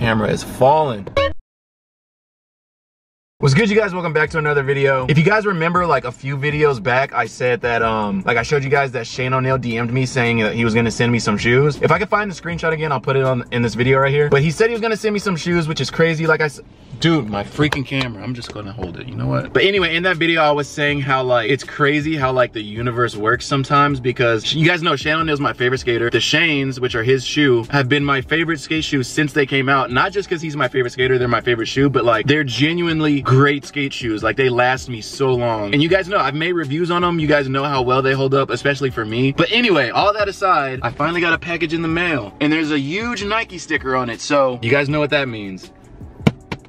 camera is falling. What's good you guys? Welcome back to another video. If you guys remember like a few videos back, I said that, um, like I showed you guys that Shane O'Neill DM'd me saying that he was gonna send me some shoes. If I can find the screenshot again, I'll put it on in this video right here. But he said he was gonna send me some shoes, which is crazy. Like I said, dude, my freaking camera. I'm just gonna hold it, you know what? But anyway, in that video, I was saying how like, it's crazy how like the universe works sometimes because you guys know Shane O'Neill's my favorite skater. The Shanes, which are his shoe, have been my favorite skate shoes since they came out. Not just because he's my favorite skater, they're my favorite shoe, but like they're genuinely great skate shoes. Like they last me so long. And you guys know, I've made reviews on them. You guys know how well they hold up, especially for me. But anyway, all that aside, I finally got a package in the mail and there's a huge Nike sticker on it. So you guys know what that means.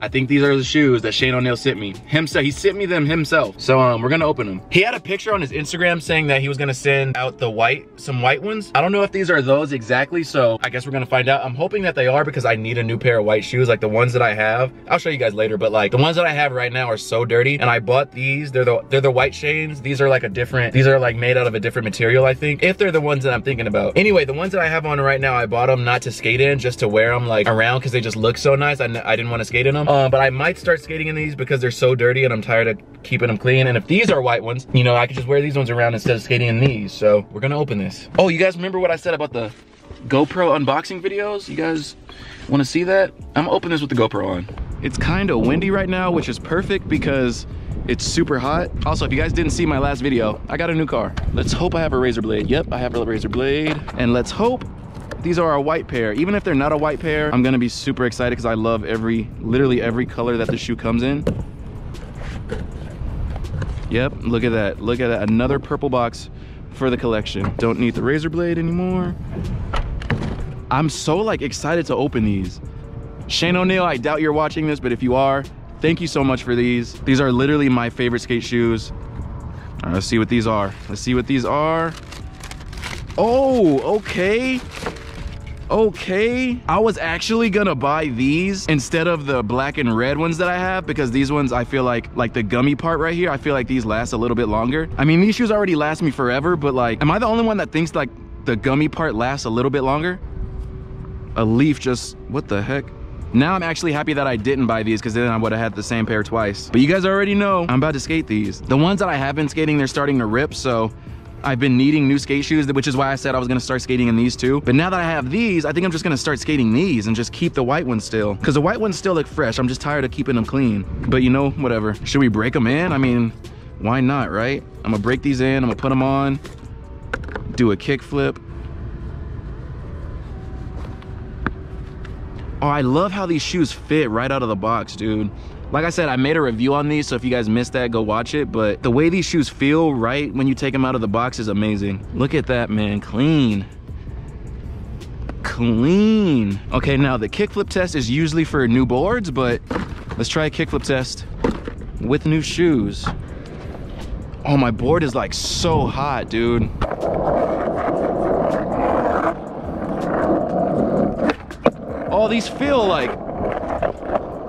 I think these are the shoes that Shane O'Neill sent me. Himself, he sent me them himself. So um, we're gonna open them. He had a picture on his Instagram saying that he was gonna send out the white, some white ones. I don't know if these are those exactly, so I guess we're gonna find out. I'm hoping that they are because I need a new pair of white shoes, like the ones that I have. I'll show you guys later, but like the ones that I have right now are so dirty. And I bought these, they're the, they're the white Shanes. These are like a different, these are like made out of a different material, I think. If they're the ones that I'm thinking about. Anyway, the ones that I have on right now, I bought them not to skate in, just to wear them like around because they just look so nice. I, I didn't want to skate in them, um, but I might start skating in these because they're so dirty and I'm tired of keeping them clean. And if these are white ones, you know, I could just wear these ones around instead of skating in these. So we're gonna open this. Oh, you guys remember what I said about the GoPro unboxing videos? You guys wanna see that? I'm gonna open this with the GoPro on. It's kind of windy right now, which is perfect because it's super hot. Also, if you guys didn't see my last video, I got a new car. Let's hope I have a razor blade. Yep, I have a razor blade. And let's hope these are a white pair. Even if they're not a white pair, I'm gonna be super excited because I love every, literally every color that the shoe comes in. Yep, look at that. Look at that. Another purple box for the collection. Don't need the razor blade anymore. I'm so like excited to open these. Shane O'Neill, I doubt you're watching this, but if you are, thank you so much for these. These are literally my favorite skate shoes. All right, let's see what these are. Let's see what these are. Oh, okay okay i was actually gonna buy these instead of the black and red ones that i have because these ones i feel like like the gummy part right here i feel like these last a little bit longer i mean these shoes already last me forever but like am i the only one that thinks like the gummy part lasts a little bit longer a leaf just what the heck now I'm actually happy that I didn't buy these because then I would have had the same pair twice. But you guys already know I'm about to skate these. The ones that I have been skating, they're starting to rip. So I've been needing new skate shoes, which is why I said I was gonna start skating in these too. But now that I have these, I think I'm just gonna start skating these and just keep the white ones still. Cause the white ones still look fresh. I'm just tired of keeping them clean. But you know, whatever. Should we break them in? I mean, why not, right? I'm gonna break these in, I'm gonna put them on, do a kick flip. Oh, I love how these shoes fit right out of the box, dude. Like I said, I made a review on these, so if you guys missed that, go watch it. But the way these shoes feel right when you take them out of the box is amazing. Look at that, man, clean. Clean. Okay, now the kickflip test is usually for new boards, but let's try a kickflip test with new shoes. Oh, my board is like so hot, dude. Oh, these feel like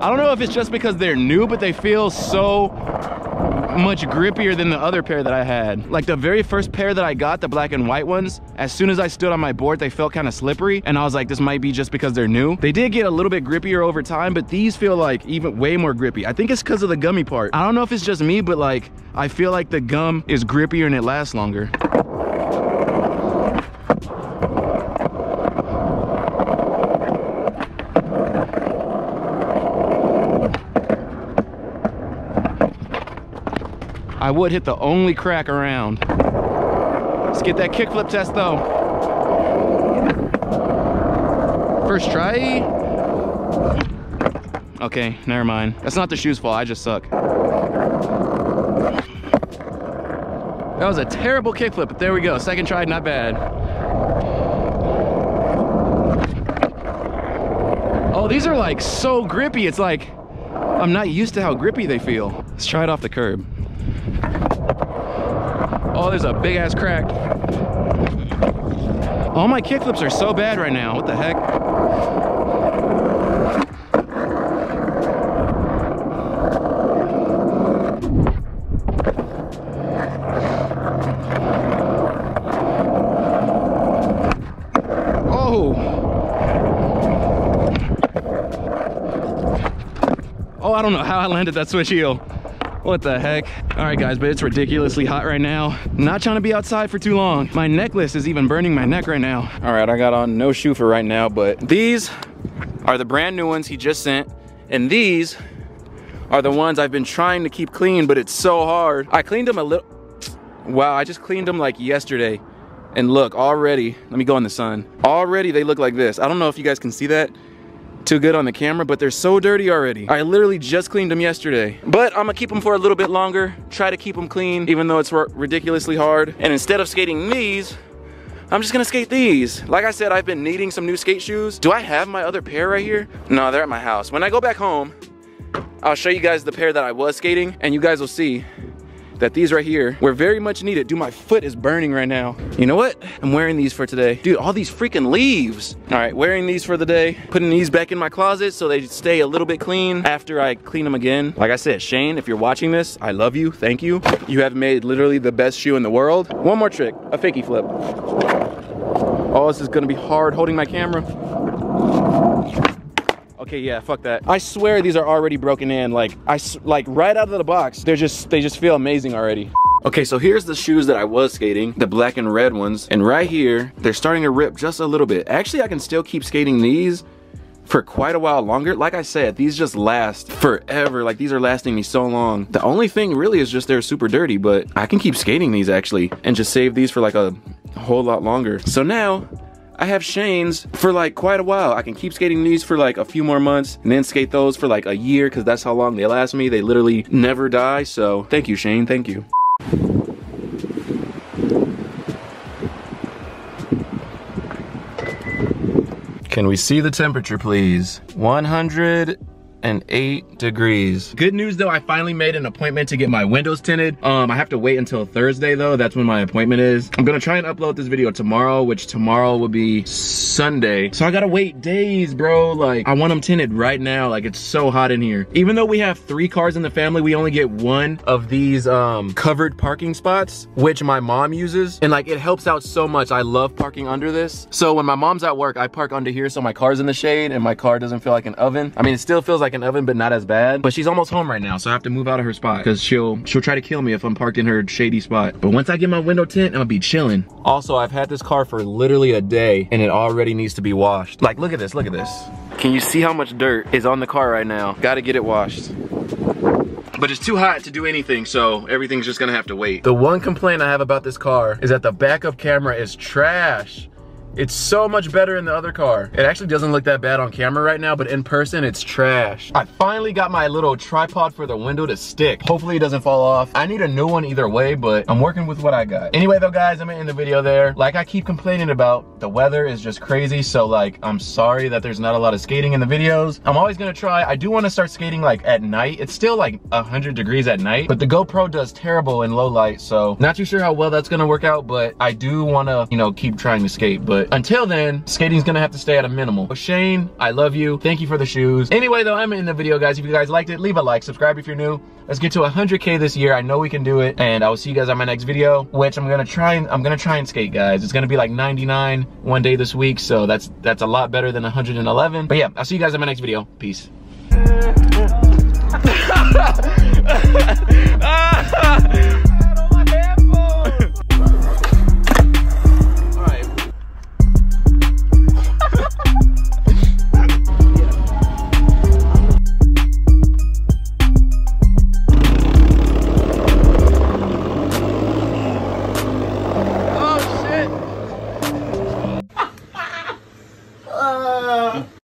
I don't know if it's just because they're new, but they feel so much grippier than the other pair that I had. Like the very first pair that I got, the black and white ones, as soon as I stood on my board, they felt kind of slippery. And I was like, this might be just because they're new. They did get a little bit grippier over time, but these feel like even way more grippy. I think it's because of the gummy part. I don't know if it's just me, but like, I feel like the gum is grippier and it lasts longer. I would hit the only crack around. Let's get that kickflip test though. First try. Okay, never mind. That's not the shoe's fault, I just suck. That was a terrible kickflip, but there we go. Second try, not bad. Oh, these are like so grippy. It's like, I'm not used to how grippy they feel. Let's try it off the curb. There's a big ass crack. All my kickflips are so bad right now. What the heck? Oh! Oh. I don't know how I landed that switch heel. What the heck? All right, guys, but it's ridiculously hot right now. Not trying to be outside for too long. My necklace is even burning my neck right now. All right, I got on no shoe for right now, but these are the brand new ones he just sent. And these are the ones I've been trying to keep clean, but it's so hard. I cleaned them a little, wow, I just cleaned them like yesterday. And look, already, let me go in the sun. Already they look like this. I don't know if you guys can see that too good on the camera, but they're so dirty already. I literally just cleaned them yesterday. But I'm gonna keep them for a little bit longer, try to keep them clean, even though it's ridiculously hard. And instead of skating these, I'm just gonna skate these. Like I said, I've been needing some new skate shoes. Do I have my other pair right here? No, they're at my house. When I go back home, I'll show you guys the pair that I was skating and you guys will see that these right here were very much needed. Dude, my foot is burning right now. You know what? I'm wearing these for today. Dude, all these freaking leaves. All right, wearing these for the day, putting these back in my closet so they stay a little bit clean after I clean them again. Like I said, Shane, if you're watching this, I love you, thank you. You have made literally the best shoe in the world. One more trick, a fakie flip. Oh, this is gonna be hard holding my camera. Okay, yeah, fuck that. I swear these are already broken in. Like, I like right out of the box, they're just they just feel amazing already. Okay, so here's the shoes that I was skating, the black and red ones. And right here, they're starting to rip just a little bit. Actually, I can still keep skating these for quite a while longer. Like I said, these just last forever. Like these are lasting me so long. The only thing really is just they're super dirty, but I can keep skating these actually and just save these for like a whole lot longer. So now I have Shane's for like quite a while. I can keep skating these for like a few more months and then skate those for like a year because that's how long they last me. They literally never die. So thank you, Shane. Thank you. Can we see the temperature, please? 100 and eight degrees. Good news though, I finally made an appointment to get my windows tinted. Um, I have to wait until Thursday though. That's when my appointment is. I'm gonna try and upload this video tomorrow, which tomorrow will be Sunday. So I gotta wait days, bro. Like, I want them tinted right now. Like, it's so hot in here. Even though we have three cars in the family, we only get one of these um, covered parking spots, which my mom uses. And like, it helps out so much. I love parking under this. So when my mom's at work, I park under here so my car's in the shade and my car doesn't feel like an oven. I mean, it still feels like like an oven, but not as bad. But she's almost home right now, so I have to move out of her spot because she'll she'll try to kill me if I'm parked in her shady spot. But once I get my window tint, I'm gonna be chilling. Also, I've had this car for literally a day and it already needs to be washed. Like, look at this, look at this. Can you see how much dirt is on the car right now? Gotta get it washed but it's too hot to do anything, so everything's just gonna have to wait. The one complaint I have about this car is that the backup camera is trash. It's so much better in the other car. It actually doesn't look that bad on camera right now, but in person, it's trash. I finally got my little tripod for the window to stick. Hopefully it doesn't fall off. I need a new one either way, but I'm working with what I got. Anyway though, guys, I'm gonna end the video there. Like I keep complaining about, the weather is just crazy, so like, I'm sorry that there's not a lot of skating in the videos. I'm always gonna try. I do wanna start skating like at night. It's still like 100 degrees at night, but the GoPro does terrible in low light, so not too sure how well that's gonna work out, but I do wanna, you know, keep trying to skate. But but until then, skating's gonna have to stay at a minimal. Shane, I love you. Thank you for the shoes. Anyway, though, I'm in the video, guys. If you guys liked it, leave a like, subscribe if you're new. Let's get to 100K this year. I know we can do it. And I will see you guys on my next video, which I'm gonna try and, I'm gonna try and skate, guys. It's gonna be like 99 one day this week. So that's, that's a lot better than 111. But yeah, I'll see you guys in my next video. Peace.